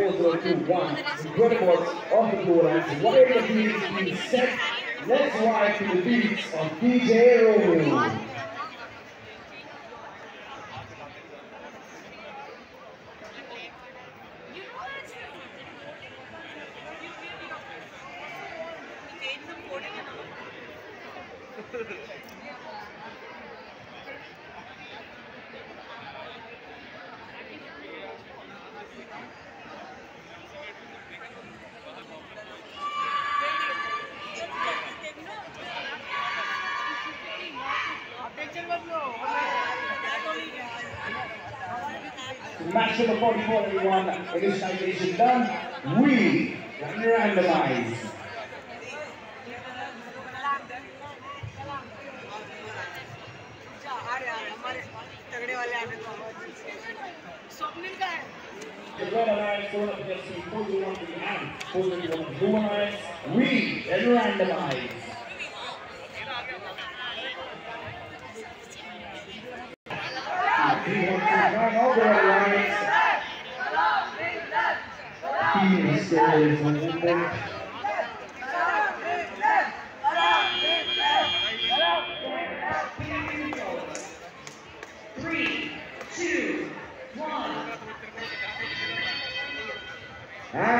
4021. Incredible off the goal line. Whatever the beat being set, let's ride to the beats of DJ Romeo. Match number 41 in is done. We randomize. The Red Alliance the 41 and randomize. And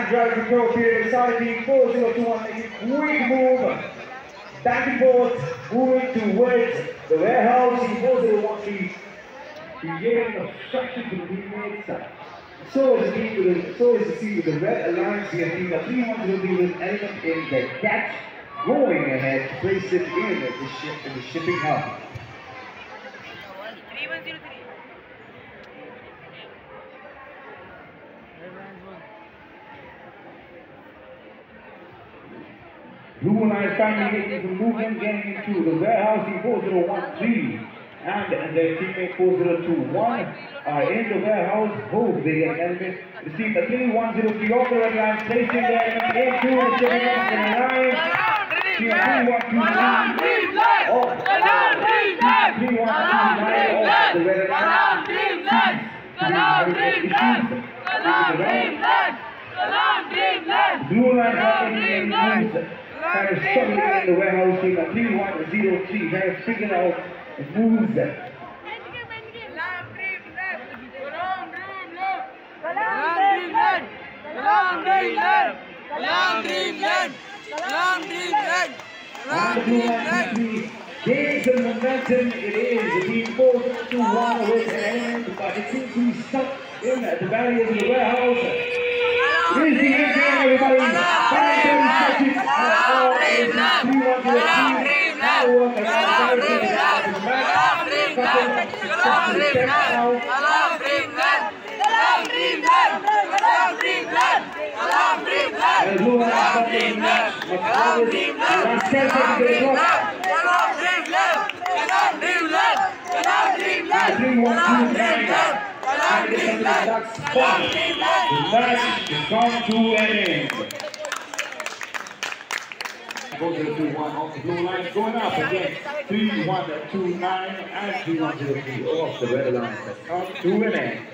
drive the pro here inside the 4021 making quick move. Back and forth, moving towards the warehouse in 4013. Creating obstruction to the teammates. So is the, so is the seed with the Red Alliance here being a 300 meter element in the catch. Going ahead place it in the, ship, in the shipping hub. Blue and I finally getting some movement, getting into the warehouse in 4013. And their teammate 4021 are in the warehouse. Both they get element. Receive the 3103 off the red line, placing their element into the up in the line. Team 3129 off. Team 3129 off the red line. Blue line of struggling in the warehouse team at 3103. Kind of figuring out team gains momentum. It is the team 4 to 1 with an element, but it seems to be stuck in the barriers of the warehouse. End everybody. All is the. Now work Is the match has come to an end. Go to 2 1 off the blue line. Going up again. 3-1-2-9 and 3-1-0-3 off the red line. Come to an end.